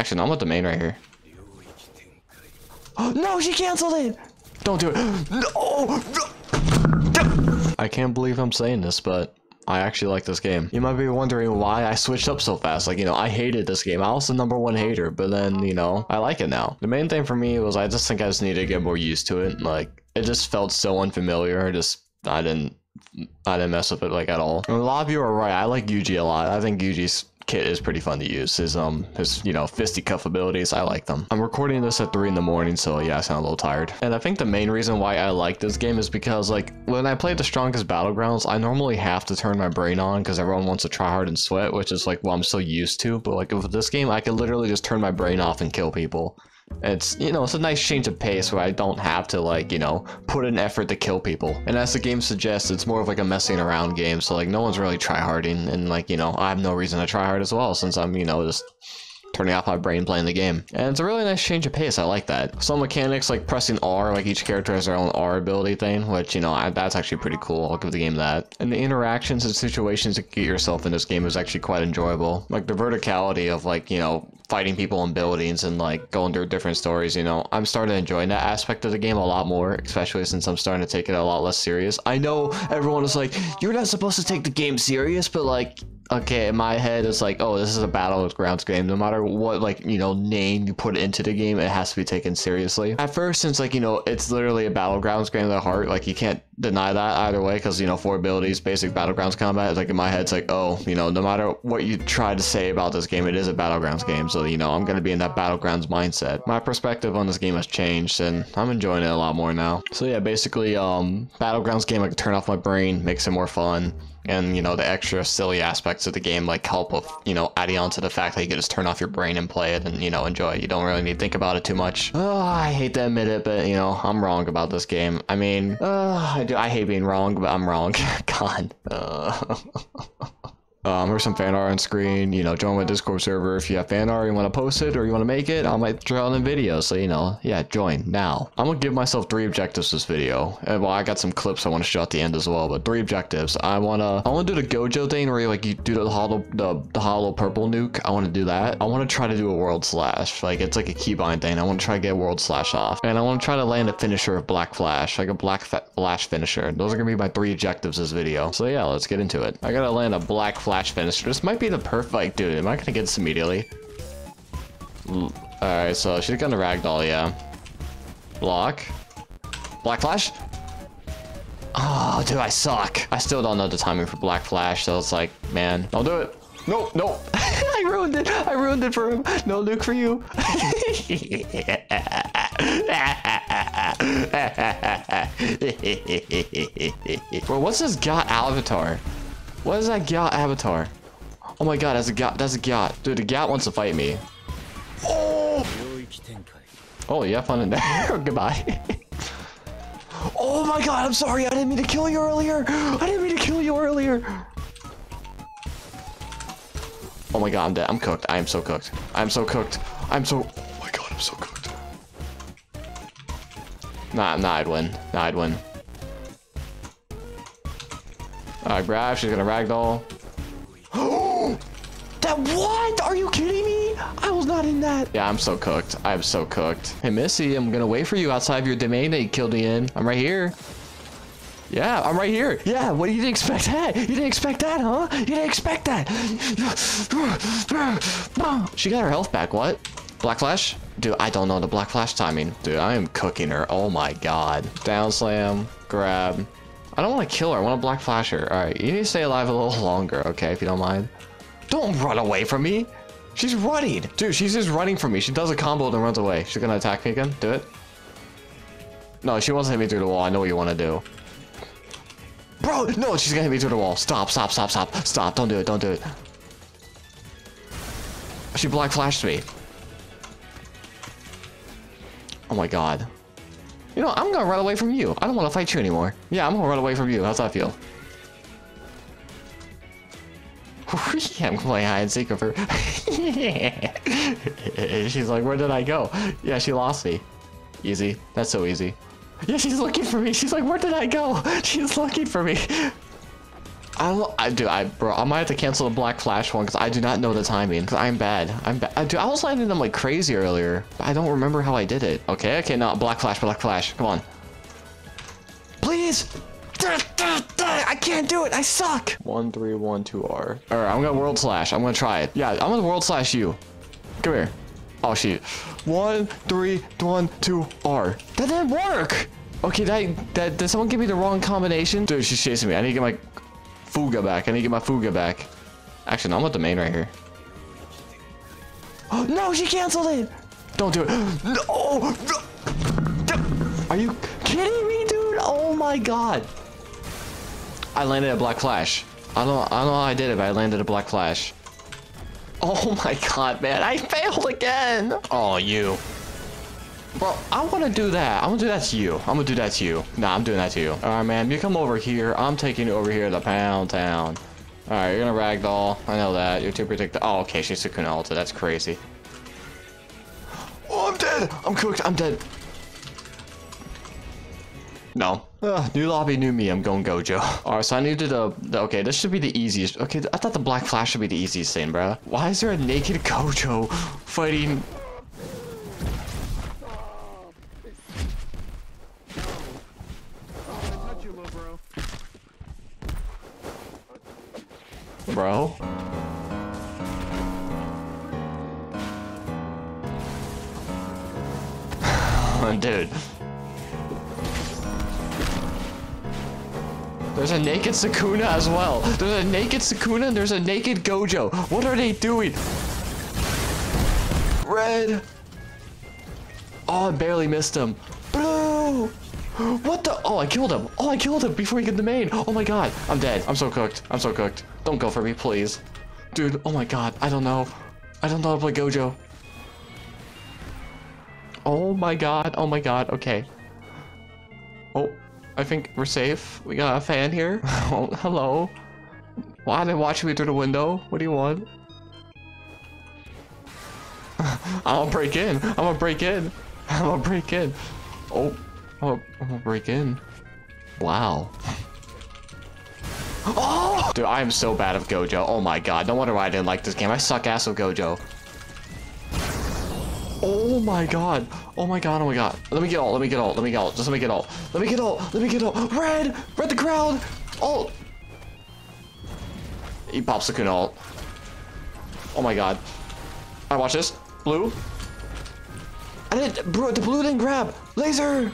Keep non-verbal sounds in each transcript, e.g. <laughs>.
Actually, no, I'm with the main right here. <gasps> no, she canceled it! Don't do it. No! <gasps> no. I can't believe I'm saying this, but I actually like this game. You might be wondering why I switched up so fast. Like, you know, I hated this game. I was the number one hater, but then, you know, I like it now. The main thing for me was I just think I just needed to get more used to it. Like, it just felt so unfamiliar. I just, I didn't, I didn't mess with it like at all. And a lot of you are right. I like Yuji a lot. I think Yuji's kit is pretty fun to use. His um his you know fisticuff abilities, I like them. I'm recording this at three in the morning, so yeah, I sound a little tired. And I think the main reason why I like this game is because like when I play the strongest battlegrounds, I normally have to turn my brain on because everyone wants to try hard and sweat, which is like what I'm so used to. But like with this game, I can literally just turn my brain off and kill people. It's, you know, it's a nice change of pace where I don't have to, like, you know, put an effort to kill people. And as the game suggests, it's more of like a messing around game, so, like, no one's really tryharding, and, like, you know, I have no reason to try hard as well, since I'm, you know, just turning off my brain playing the game. And it's a really nice change of pace. I like that. Some mechanics like pressing R, like each character has their own R ability thing, which, you know, I, that's actually pretty cool. I'll give the game that. And the interactions and situations to get yourself in this game is actually quite enjoyable. Like the verticality of like, you know, fighting people in buildings and like going through different stories, you know, I'm starting to enjoy that aspect of the game a lot more, especially since I'm starting to take it a lot less serious. I know everyone is like, you're not supposed to take the game serious, but like, okay, in my head it's like, oh, this is a battlegrounds game. No matter what like you know name you put into the game, it has to be taken seriously. At first, since like you know it's literally a battlegrounds game at heart, like you can't deny that either way because you know four abilities, basic battlegrounds combat. Like in my head, it's like, oh, you know, no matter what you try to say about this game, it is a battlegrounds game. So you know, I'm gonna be in that battlegrounds mindset. My perspective on this game has changed, and I'm enjoying it a lot more now. So yeah, basically, um, battlegrounds game I can turn off my brain, makes it more fun and you know the extra silly aspects of the game like help with you know adding on to the fact that you can just turn off your brain and play it and you know enjoy it you don't really need to think about it too much oh i hate to admit it but you know i'm wrong about this game i mean uh, I, do, I hate being wrong but i'm wrong <laughs> god uh. <laughs> <laughs> Um, here's some fan art on screen. You know, join my Discord server if you have fan art, you want to post it, or you want to make it. I might draw it in video. So, you know, yeah, join now. I'm to give myself three objectives this video. And, well, I got some clips I want to show at the end as well, but three objectives. I want to, I want to do the Gojo thing where you, like, you do the hollow, the, the hollow purple nuke. I want to do that. I want to try to do a world slash. Like, it's like a keybind thing. I want to try to get world slash off. And I want to try to land a finisher of Black Flash, like a Black Flash finisher. Those are to be my three objectives this video. So, yeah, let's get into it. I got to land a Black Flash flash finisher. This might be the perfect, dude. Am I gonna get this immediately? Alright, so she's gonna ragdoll, yeah. Block. Black Flash? Oh, dude, I suck. I still don't know the timing for Black Flash, so it's like, man, don't do it. No, no. <laughs> I ruined it. I ruined it for him. No nuke for you. <laughs> Bro, what's this got avatar? What is that Gyat avatar? Oh my god, that's a Gyat. That's a Gyat. Dude, the Gyat wants to fight me. Oh! Oh, yeah, fun in there. <laughs> Goodbye. oh my god, I'm sorry. I didn't mean to kill you earlier. I didn't mean to kill you earlier. Oh my god, I'm dead. I'm cooked. I am so cooked. I'm so cooked. I'm so... Oh my god, I'm so cooked. Nah, nah, I'd win. Nah, I'd win. Alright, grab. She's gonna ragdoll. <gasps> that what? Are you kidding me? I was not in that. Yeah, I'm so cooked. I'm so cooked. Hey, Missy, I'm gonna wait for you outside of your domain that you killed me in. I'm right here. Yeah, I'm right here. Yeah, what you didn't expect that? You didn't expect that, huh? You didn't expect that. she got her health back. What? Black Flash? Dude, I don't know the Black Flash timing. Dude, I am cooking her. Oh my god. Down slam, grab, I don't want to kill her. I want to black flash her. All right, you need to stay alive a little <laughs> longer, okay, if you don't mind. Don't run away from me. She's running. Dude, she's just running from me. She does a combo and runs away. She's going to attack me again. Do it. No, she wants to hit me through the wall. I know what you want to do. Bro, no, she's going to hit me through the wall. Stop, stop, stop, stop. Stop. Don't do it. Don't do it. She black flashed me. Oh my god. You know, I'm gonna run away from you. I don't want to fight you anymore. Yeah, I'm gonna run away from you. How's that feel? <laughs> yeah, I'm playing hide and seek with her. <laughs> she's like, where did I go? Yeah, she lost me. Easy. That's so easy. Yeah, she's looking for me. She's like, where did I go? <laughs> She's looking for me. I don't. I do. I bro. I might have to cancel the black flash one because I do not know the timing. Cause I'm bad. I'm bad. I, uh, dude, I was landing them like crazy earlier. I don't remember how I did it. Okay. Okay. No. Black flash. Black flash. Come on. Please. <laughs> I can't do it. I suck. One three one two R. All right. I'm gonna world slash. I'm gonna try it. Yeah. I'm gonna world slash you. Come here. Oh shoot. One three one two R. That didn't work. Okay, that, that, did someone give me the wrong combination? Dude, she's chasing me. I need to get my Fuga back. I need to get my Fuga back. Actually, no, I'm with the main right here. Oh, <gasps> no, she canceled it! Don't do it. <gasps> No! Are you kidding me, dude? Oh my god. I landed a black flash. I don't, I don't know how I did it, but I landed a black flash. Oh my god, man. I failed again. Oh, you. Bro, I want to do that. I'm gonna do that to you. I'm gonna do that to you. Nah, I'm doing that to you. All right, man. You come over here. I'm taking you over here to Pound Town. All right, you're gonna ragdoll. I know that. You're too predictable. Oh, okay. She's Sukuna ulta. That's crazy. Oh, I'm dead. I'm cooked. I'm dead. No. Ugh, new lobby, new me. I'm going Gojo. All right, so I needed a. Okay, this should be the easiest. Okay, I thought the Black Flash should be the easiest thing, bro. Why is there a naked Gojo fighting <laughs> Dude. There's a naked Sukuna as well. There's a naked Sukuna and there's a naked Gojo. What are they doing? Red. Oh, I barely missed him. Blue. What the? Oh, I killed him. Oh, I killed him before he get the main. Oh my god. I'm dead. I'm so cooked. I'm so cooked. Don't go for me, please. Dude, oh my god. I don't know. I don't know how to play Gojo. Oh my god. Oh my god. Okay. Oh, I think we're safe. We got a fan here. <laughs> Oh, hello. Why are they watching me through the window? What do you want? <laughs> Gonna break in. I'm gonna break in. <laughs> I'm gonna break in. Oh. Oh, I'm gonna break in. Wow. Oh! Dude, I am so bad at Gojo. Oh my god. No wonder why I didn't like this game. I suck ass with Gojo. Oh my god. Oh my god. Oh my god. Let me get all. Let me get all. Let me get all. Just let me get all. Let me get all. Let me get all. Red! Red the crowd! Oh! He pops the Kunal. Oh my god. I watch this. Blue. I didn't. Bro, the blue didn't grab. Laser!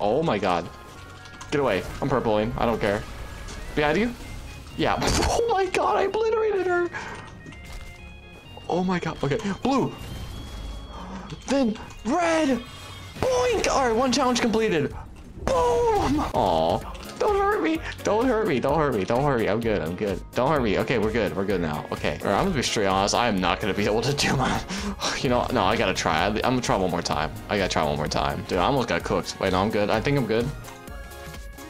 Oh my god. Get away. I'm purpling. I don't care. Behind you? Yeah. <laughs> Oh my god, I obliterated her! Oh my god. Okay. Blue. Then red. Boink! Alright, one challenge completed. Boom! Aw. Don't hurt me. Don't hurt me. Don't hurt me. Don't hurt me. I'm good. I'm good. Don't hurt me. Okay, we're good. We're good now. Okay. All right, I'm gonna be straight honest. I am not gonna be able to do my. <laughs> You know, no, I gotta try. I'm gonna try one more time. I gotta try one more time. Dude, I almost got cooked. Wait, no, I'm good. I think I'm good.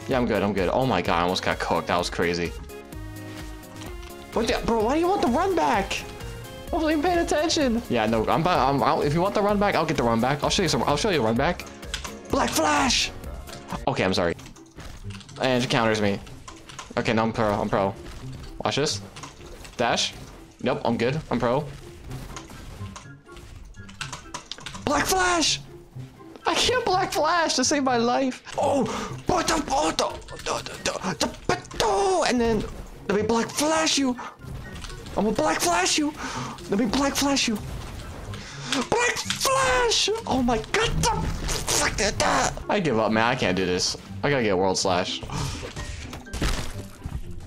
Yeah, I'm good. I'm good. Oh my god, I almost got cooked. That was crazy. What the, bro? Why do you want the run back? <laughs> I wasn't paying attention. Yeah, no, I'm. I'm I'll, if you want the run back, I'll get the run back. I'll show you some. I'll show you a run back. Black Flash. Okay, I'm sorry. And she counters me. Okay, no, I'm pro. I'm pro. Watch this. Dash. Nope, I'm good. I'm pro. Black Flash! I can't Black Flash to save my life. Oh, but the, oh, the, the, and then let me Black Flash you. I'm gonna Black Flash you. Let me Black Flash you. Black Flash! Oh my god, the fuck that? I give up, man. I can't do this. I gotta get World Slash.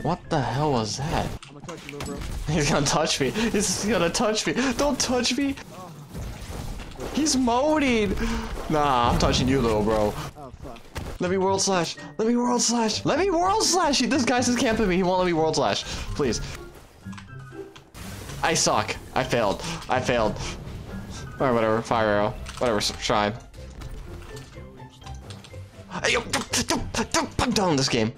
What the hell was that? I'm gonna touch you, bro. <laughs> He's gonna touch me. He's gonna touch me. Don't touch me. He's moaning. Nah, I'm touching you, little bro. Oh, fuck. Let me World Slash. Let me World Slash. Let me World Slash. This guy's just camping me. He won't let me World Slash. Please. I suck. I failed. I failed. Or whatever. Fire arrow. Whatever. Shine. I'm done with this game.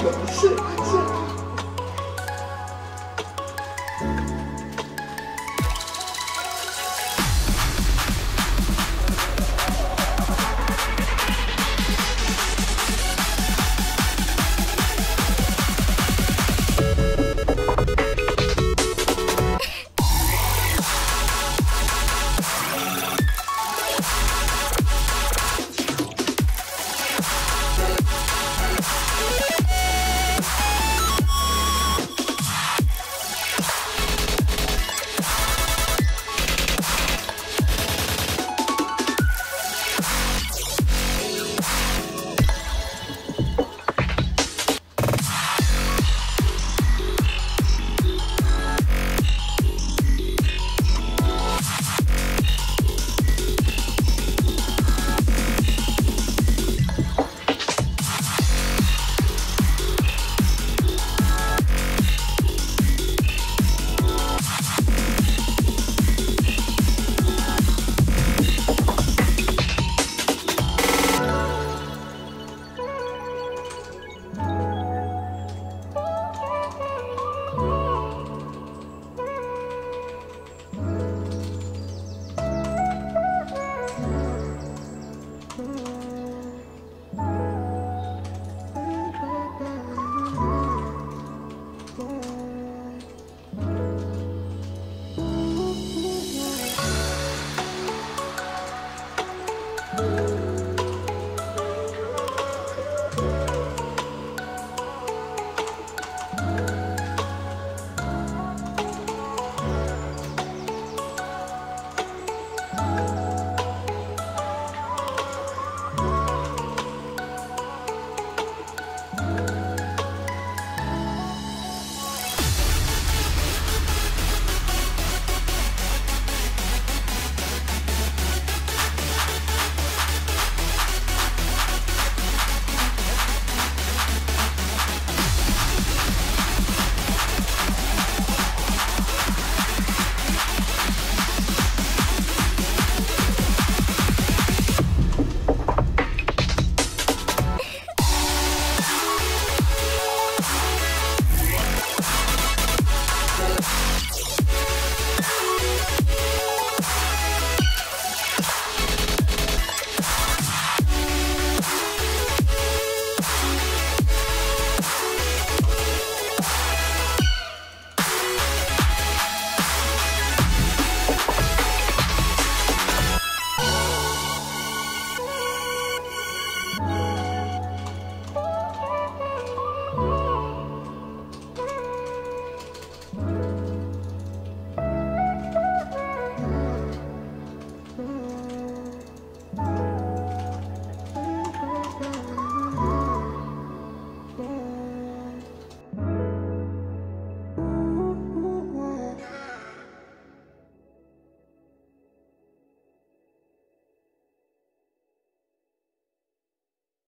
是，是。